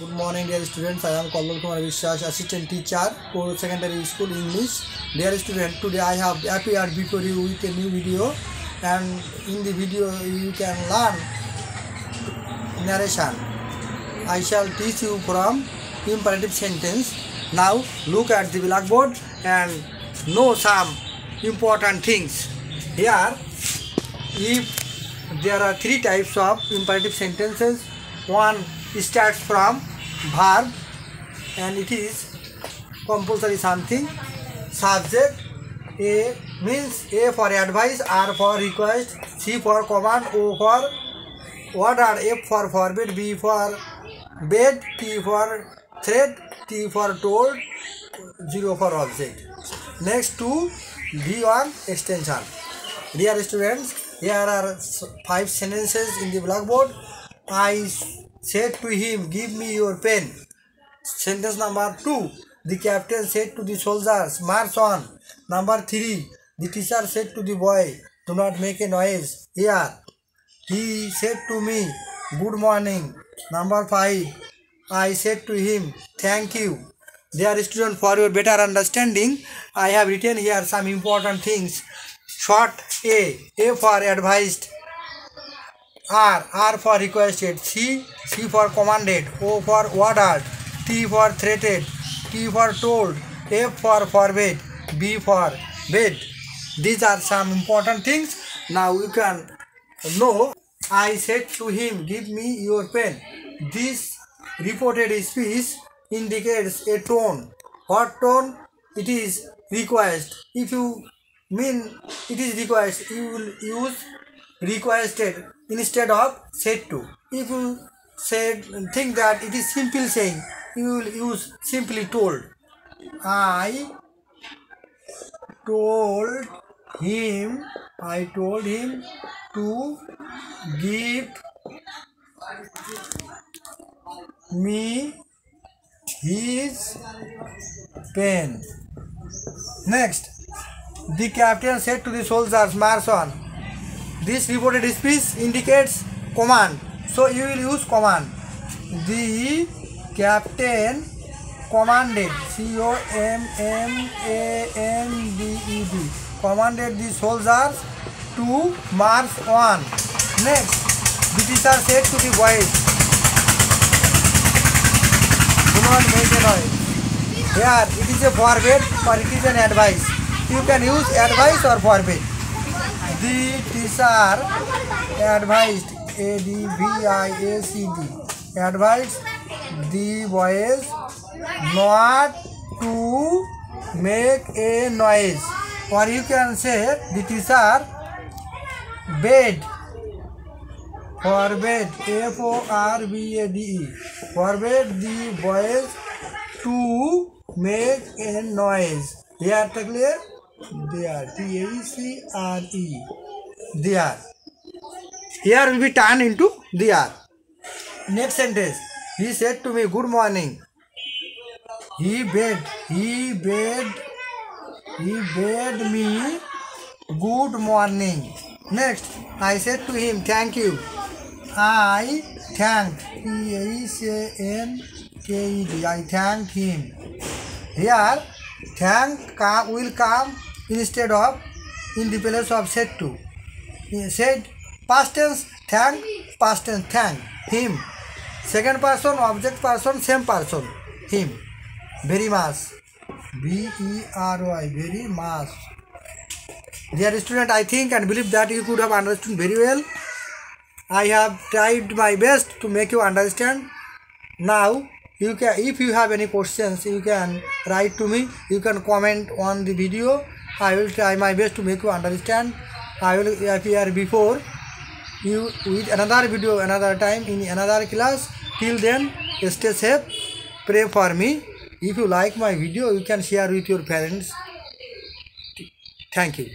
Good morning, dear students. I am Kallal Kumar Vishwas, assistant teacher for secondary school English. Dear student, today I have appeared before you with a new video, and in the video you can learn narration. I shall teach you from imperative sentence. Now look at the blackboard and know some important things. Here, if there are three types of imperative sentences, one starts from verb and it is compulsory something subject a means a for advice r for request c for command o for order f for forbid b for bed t for threat t for told zero for object next to b v1 extension dear students here are five sentences in the blackboard i said to him give me your pen Sentence number two. The captain said to the soldiers, march on. Number three. The teacher said to the boy, do not make a noise. Here. He said to me, good morning. Number five. I said to him, thank you. Dear student, for your better understanding, I have written here some important things. Short A. A for advised. R. R for requested. C. C for commanded. O for ordered. T for threatened. T for told. F for forbid. B for bid. These are some important things. Now you can know. I said to him, Give me your pen. This reported speech indicates a tone. What tone? It is request. If you mean it is request, you will use requested instead of said to. If you said think that it is simple saying, you will use simply told. I told him I told him to give me his pen. Next, the captain said to the soldiers, march on. This reported speech indicates command. So you will use command. The captain commanded C O M M A N D E D commanded the soldiers to march on. Next, the teacher said to the boys, make noise. Here it is a forbid or it is an advice. You can use advice or forbid. The teacher advised A D V I A C D advised the boys not to make a noise. Or you can say the teacher bade forbade F O R B A D E forbade the boys to make a noise. There they are D A C R E they are here will be turned into they are next sentence he said to me good morning he bade he bade he bade me good morning next i said to him thank you i thanked t a c n k e d i thanked him here thank का will come instead of in the place of said to. Said, past tense, thank, past tense, thank him. Second person, object person, same person, him. Very much. B E R Y, very much. Dear student, I think and believe that you could have understood very well. I have tried my best to make you understand. Now, you can, if you have any questions, you can write to me. You can comment on the video. I will try my best to make you understand. I will appear before you with another video another time in another class. Till then, stay safe. Pray for me. If you like my video, you can share with your parents. Thank you.